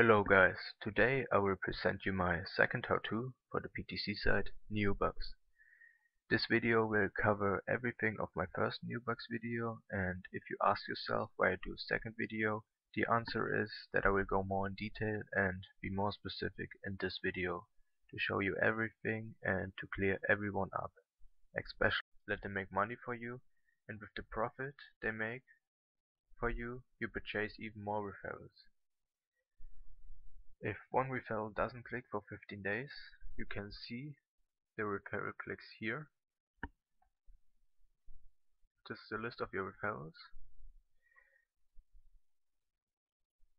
Hello guys, today I will present you my second how-to for the PTC site Neobux. This video will cover everything of my first Neobux video and if you ask yourself why I do a second video, the answer is that I will go more in detail and be more specific in this video to show you everything and to clear everyone up. Especially let them make money for you and with the profit they make for you, you purchase even more referrals. If one referral doesn't click for 15 days, you can see the referral clicks here. This is the list of your referrals.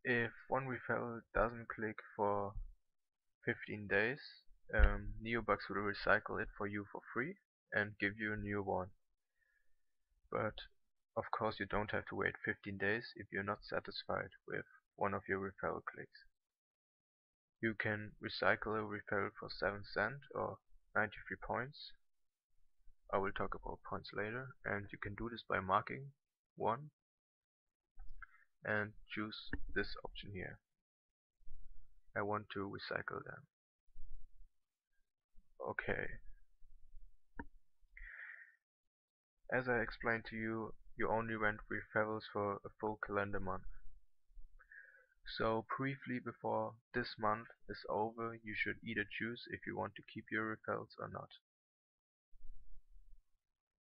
If one referral doesn't click for 15 days, um, Neobux will recycle it for you for free and give you a new one. But of course you don't have to wait 15 days if you're not satisfied with one of your referral clicks. You can recycle a referral for 7 cents or 93 points. I will talk about points later and you can do this by marking one and choose this option here. I want to recycle them. Okay. As I explained to you, you only rent referrals for a full calendar month. So briefly before this month is over, you should either choose if you want to keep your referrals or not.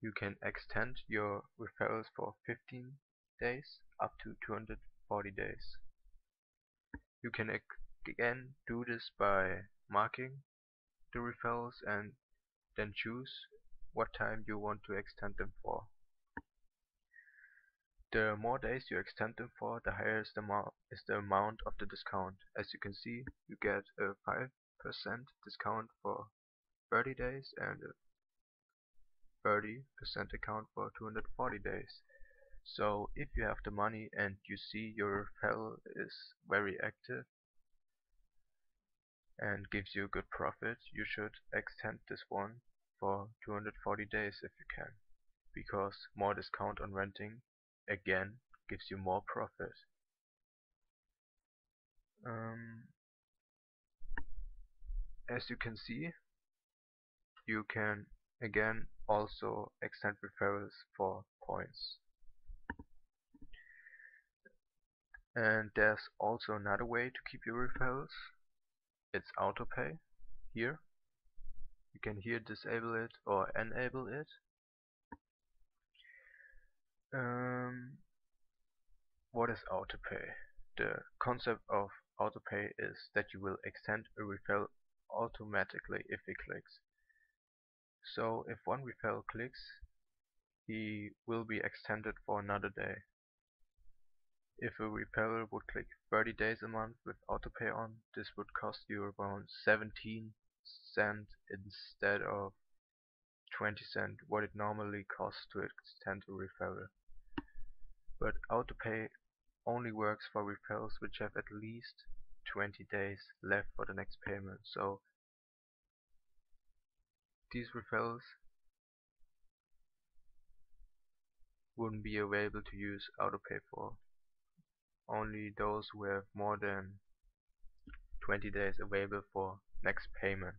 You can extend your referrals for 15 days up to 240 days. You can again do this by marking the referrals and then choose what time you want to extend them for. The more days you extend them for, the higher is the, is the amount of the discount. As you can see, you get a 5% discount for 30 days and a 30% discount for 240 days. So if you have the money and you see your referral is very active and gives you a good profit, you should extend this one for 240 days if you can, because more discount on renting again gives you more profit. Um, as you can see, you can again also extend referrals for points. And there's also another way to keep your referrals. It's autopay here. You can here disable it or enable it um, what is autopay? The concept of autopay is that you will extend a referral automatically if it clicks. So if one referral clicks, he will be extended for another day. If a referral would click 30 days a month with autopay on, this would cost you around 17 cents instead of 20 cents what it normally costs to extend a referral but autopay only works for referrals which have at least 20 days left for the next payment. So these referrals wouldn't be available to use autopay for. Only those who have more than 20 days available for next payment.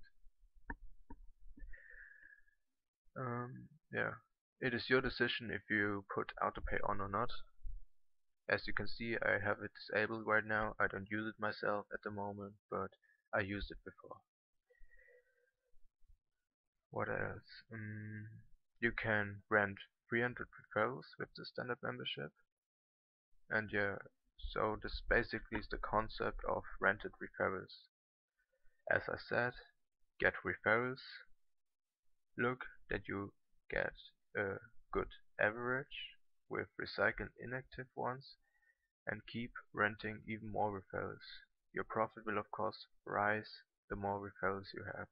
Um, yeah. It is your decision if you put autopay on or not. As you can see I have it disabled right now, I don't use it myself at the moment, but I used it before. What else? Um, you can rent 300 referrals with the standard membership. And yeah, so this basically is the concept of rented referrals. As I said, get referrals, look that you get a good average with recycling inactive ones and keep renting even more referrals. Your profit will of course rise the more referrals you have.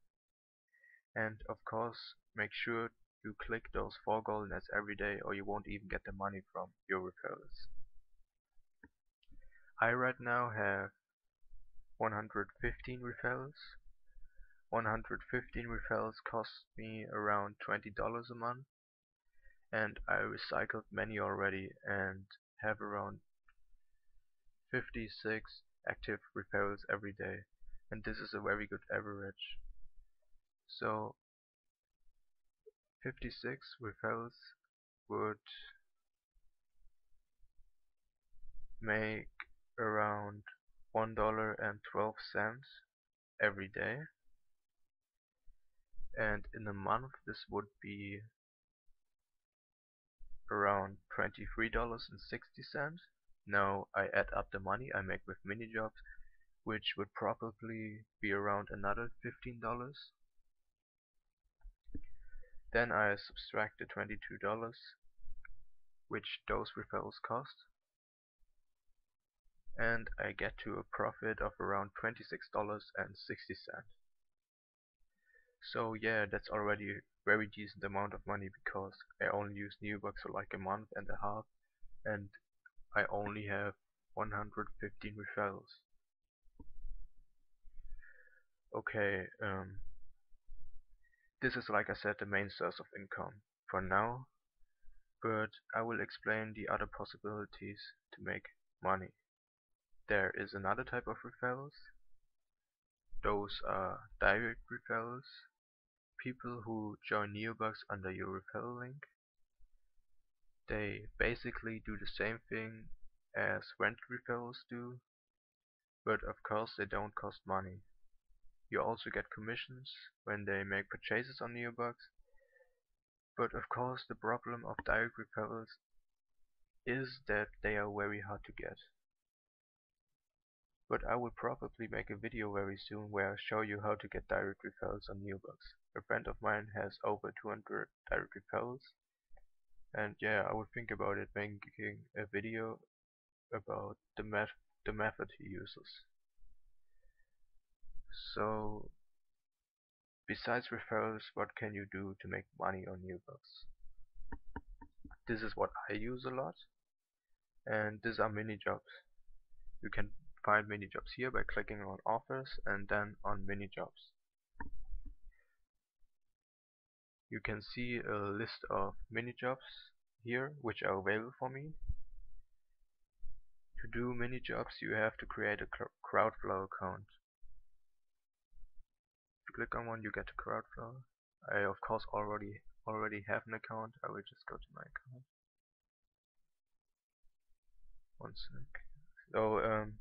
And of course make sure you click those four golden ads every day or you won't even get the money from your referrals. I right now have 115 referrals. 115 referrals cost me around $20 a month and I recycled many already and have around 56 active referrals every day and this is a very good average. So 56 referrals would make around $1.12 every day and in a month this would be around $23.60 now I add up the money I make with mini jobs which would probably be around another $15 then I subtract the $22 which those referrals cost. And I get to a profit of around $26.60 so yeah that's already a very decent amount of money because I only use Neobux for like a month and a half and I only have 115 referrals okay um, this is like I said the main source of income for now but I will explain the other possibilities to make money there is another type of referrals. Those are direct referrals. People who join Neobux under your referral link. They basically do the same thing as rental referrals do, but of course they don't cost money. You also get commissions when they make purchases on Neobux, but of course the problem of direct referrals is that they are very hard to get. But I will probably make a video very soon where I show you how to get direct referrals on Neobux. A friend of mine has over 200 direct referrals and yeah, I would think about it making a video about the, met the method he uses. So, besides referrals, what can you do to make money on Neobux? This is what I use a lot, and these are mini jobs. You can find mini jobs here by clicking on offers and then on mini jobs. You can see a list of mini jobs here which are available for me. To do mini jobs you have to create a Crowdflow account. If you click on one you get a Crowdflow. I of course already already have an account. I will just go to my account. One sec. So um,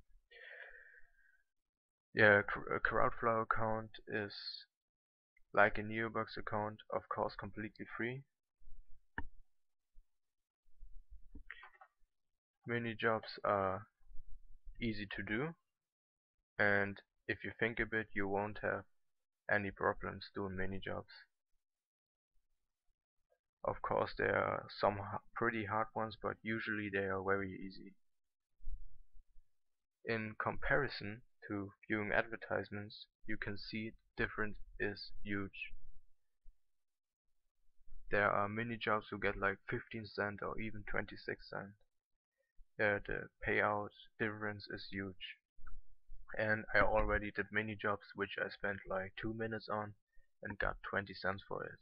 yeah, a Crowdflow account is like a Neobux account, of course completely free. Mini jobs are easy to do and if you think a bit you won't have any problems doing mini jobs. Of course there are some pretty hard ones but usually they are very easy. In comparison to viewing advertisements, you can see the difference is huge. There are mini jobs who get like 15 cent or even 26 cent. Yeah, the payout difference is huge. And I already did mini jobs which I spent like 2 minutes on and got 20 cents for it.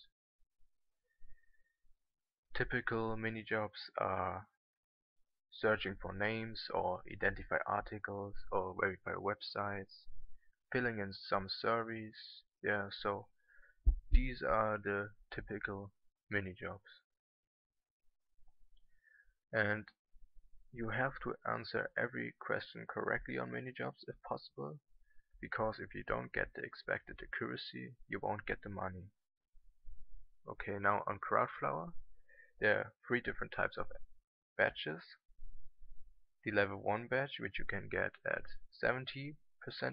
Typical mini jobs are searching for names or identify articles or verify websites, filling in some surveys, yeah, so these are the typical mini jobs. And you have to answer every question correctly on mini jobs if possible, because if you don't get the expected accuracy, you won't get the money. Okay, now on Crowdflower, there are three different types of badges the level 1 badge which you can get at 70%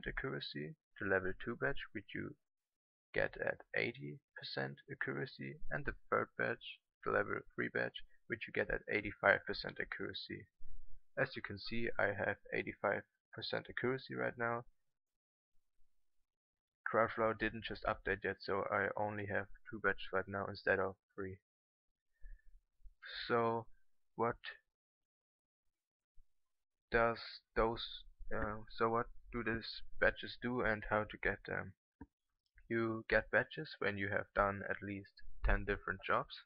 accuracy, the level 2 badge which you get at 80% accuracy, and the third badge, the level 3 badge, which you get at 85% accuracy. As you can see, I have 85% accuracy right now. Crowdflower didn't just update yet, so I only have two badges right now instead of three. So, what does those uh, so what do these badges do and how to get them you get badges when you have done at least 10 different jobs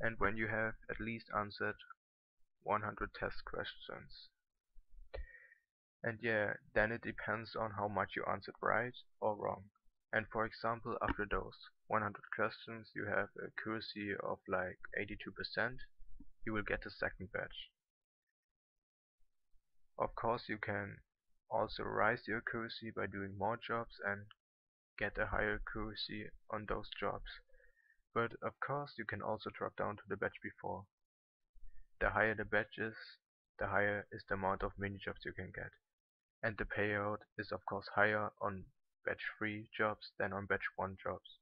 and when you have at least answered 100 test questions And yeah, then it depends on how much you answered right or wrong. And for example, after those 100 questions you have a accuracy of like 82%, you will get a second badge. Of course you can also raise your accuracy by doing more jobs and get a higher accuracy on those jobs. But of course you can also drop down to the batch before. The higher the badge is, the higher is the amount of mini jobs you can get. And the payout is of course higher on batch 3 jobs than on batch 1 jobs.